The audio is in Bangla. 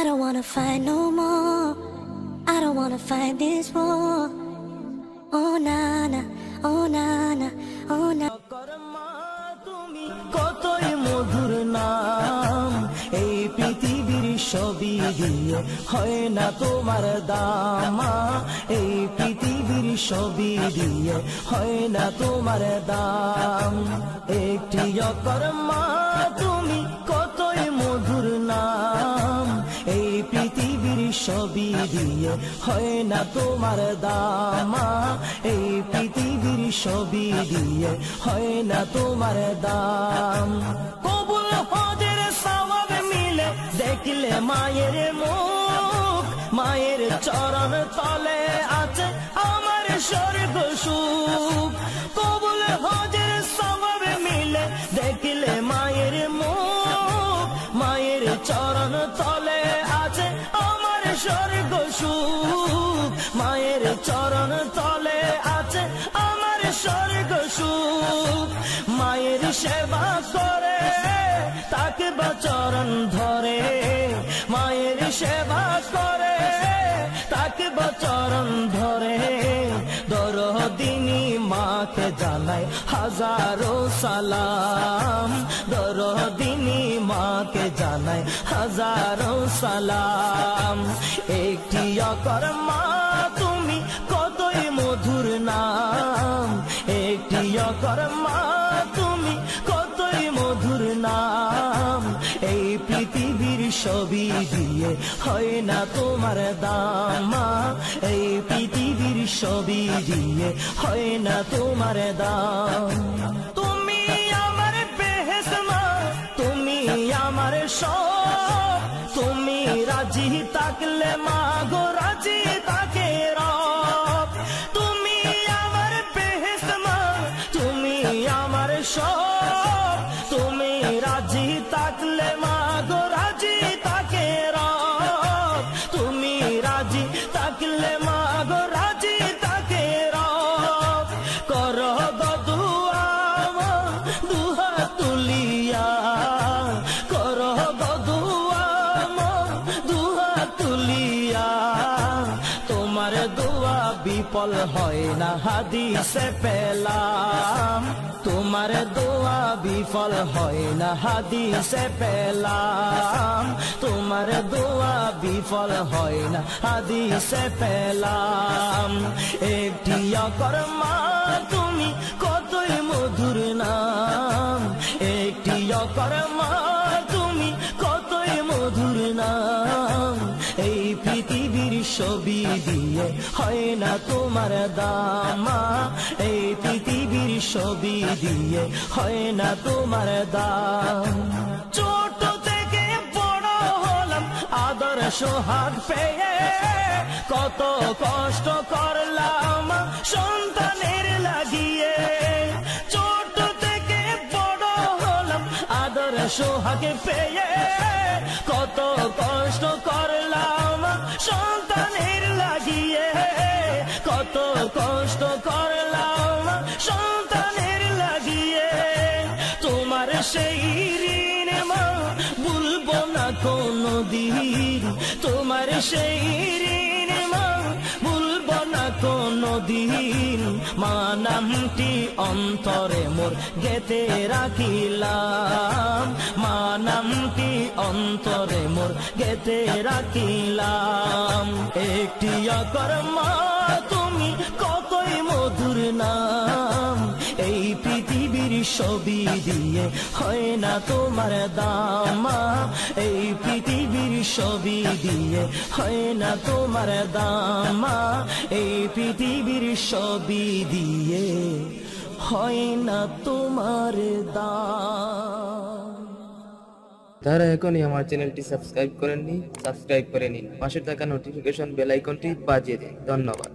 I don't wanna fight no more. I don't wanna fight this war. Oh na na, oh na na, oh na. তুমি কতই মধুর নাম এই পৃথিবীর ছবি দিয়ে হয় না তোমার দামা এই পৃথিবীর ছবি দিয়ে হয় না তোমার দাম একটি অকর্মা তুমি কতই ছবি দিয়ে হয় না তোমার দামা? এই পৃথিবীর ছবি দিয়ে হয় না তোমার দাম। কবুল হজের সবাব মিলে দেখলে মায়ের মুখ, মায়ের চরণ তলে স্বর্গ সুখ, মায়ের চরণ তলে আছে আমার স্বর্গ সুখ। মায়ের সেবা করে, তাকে বচরণ ধরে। মায়ের সেবা করে, তাকে বচরণ ধরে। দরদিনী মাকে জানাই হাজারো সালাম। মাকে জানাই হাজারো সালাম। একটি অকর মা তুমি কতই মধুর নাম। একটি অকর মা তুমি কতই মধুর নাম। এই পৃথিবীর ছবি দিয়ে হয় না তোমার দামা। এই পৃথিবীর ছবি দিয়ে হয় না তোমার দাম। রাজি থাকলে মা গো রাজি তুমি আমার বেহেস মা তুমি আমার সব। তুমি রাজি থাকলে মা গো রাজি তুমি রাজি থাকলে মা বিফল হয় না হাদিসে পেলাম। তোমার দোয়া বিফল হয় না হাদিসে পেলাম। তোমার দোয়া বিফল হয় না হাদিসে পেলাম। একটি অকর্মা ছবি দিয়ে হয় না তোমার দামা? এই পৃথিবীর ছবি দিয়ে হয় না তোমার দাম। ছোট থেকে বড় হলাম আদর সোহাগ পেয়ে। কত কষ্ট করলাম সন্তানের লাগিয়ে আদর সোহাগ পেয়ে কত কষ্ট করলাম, সন্তানের লাগিয়ে। কত কষ্ট করলাম, সন্তানের লাগিয়ে। তোমার সেই ঋণ মা, ভুলবো না কোনো দিন তোমার সেই ঋণ দিন মা নামটি অন্তরে মোর গেতে রাখিলাম। মা নামটি অন্তরে মোর গেতে রাখিলাম। একটি অকর্মা, তুমি কতই মধুর এই ছবি দিয়ে হয় না তোমার দামা। এই পৃথিবীর ছবি দিয়ে হয় না তোমার দামা। এই পৃথিবীর ছবি দিয়ে হয় না তোমার দাম। তারা এখনই আমার চ্যানেলটি সাবস্ক্রাইব করেননি, সাবস্ক্রাইব করে নিন। পাশে থাকা নোটিফিকেশন বেল আইকনটি বাজিয়ে দিন। ধন্যবাদ।